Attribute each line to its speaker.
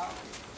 Speaker 1: out.